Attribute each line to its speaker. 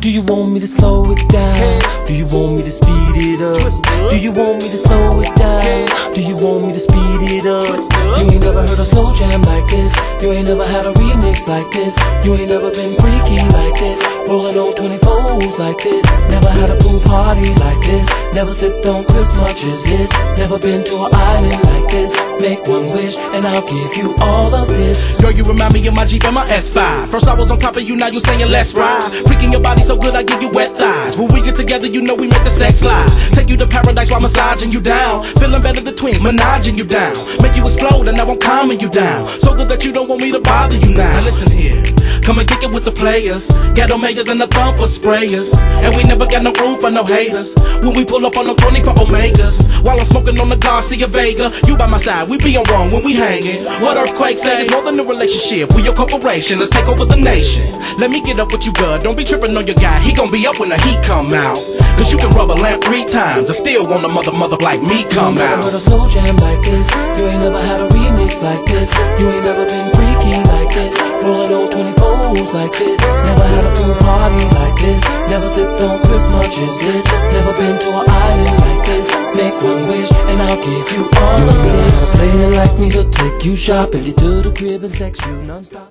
Speaker 1: Do you want me to slow it down? Do you want me to speed it up? Do you want me to slow it down? Do you want me to speed it up? You ain't never heard a slow jam like this. You ain't never had a remix like this. You ain't never been freaky like this. Rolling on 24s like this. Never had a pool party. Never sipped on Cris much as this. Never been to an island like this. Make one wish and I'll give you all of this.
Speaker 2: Girl, you remind me of my Jeep and my S5. First I was on top of you, now you saying let's ride. Freaking your body so good, I give you wet thighs. When we get together, you know we make the sex slide. Take you to paradise while massaging you down. Feeling better than twins, menaging you down. Make you explode and now I'm calming you down. So good that you don't want me to bother you now. Now listen here. Come and kick it with the players. Ghetto majors and the thumper sprayers. And we never got no room for no haters. When we pull up on them 24 Omegas. While I'm smoking on the Garcia Vega. You by my side, we be on one when we hanging. What earthquake say is more than a relationship. We your corporation, let's take over the nation. Let me get up with you, good. Don't be tripping on your guy. He gon' be up when the heat come out. Cause you can rub a lamp three times. I still want a mother mother like me come out.
Speaker 1: never heard a slow jam like this. 24s like this. Never had a pool party like this. Never sipped on Cris much as this. Never been to an island like this. Make one wish and I'll give you all of this. Playing like me to take you shopping. You to the crib and sex you non-stop.